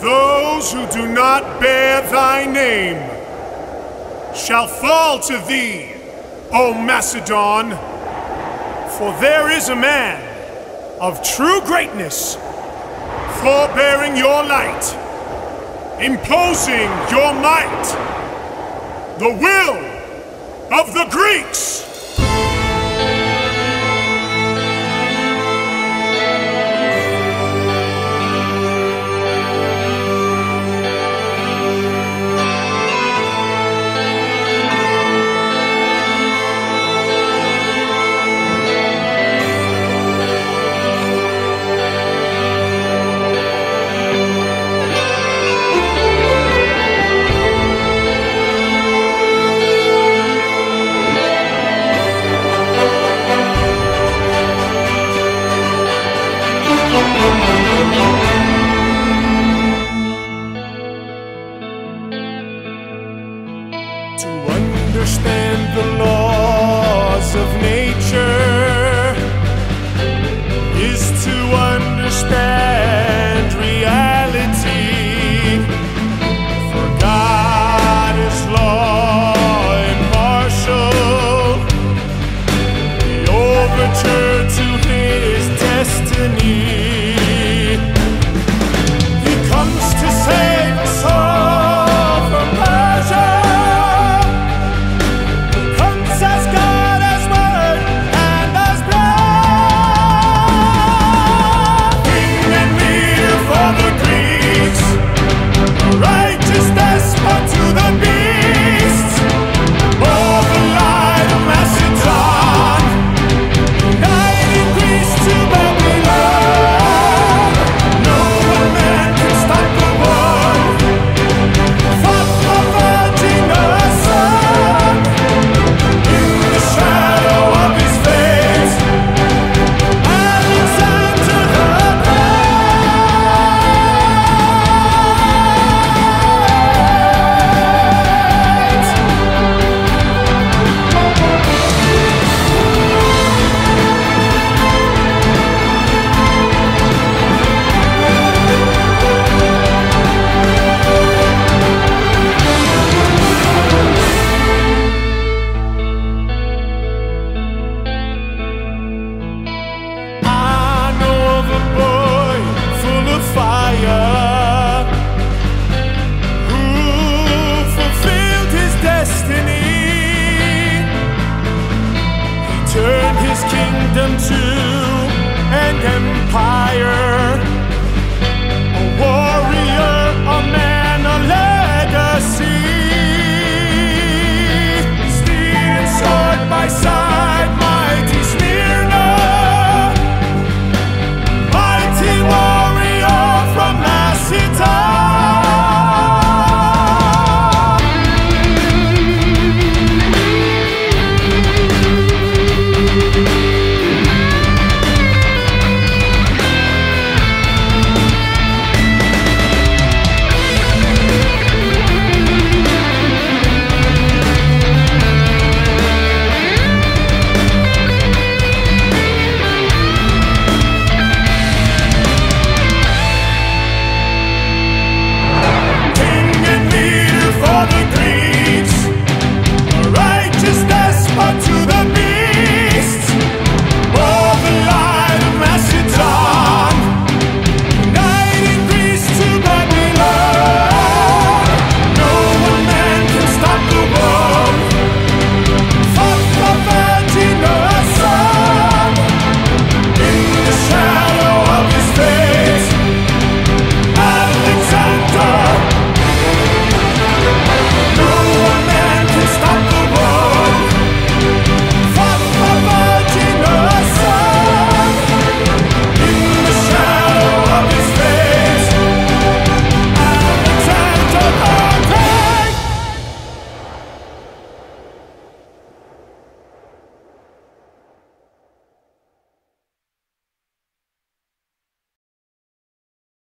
Those who do not bear thy name shall fall to thee, O Macedon, for there is a man of true greatness, forbearing your light, imposing your might, the will of the Greeks. To understand the laws of nature is to understand.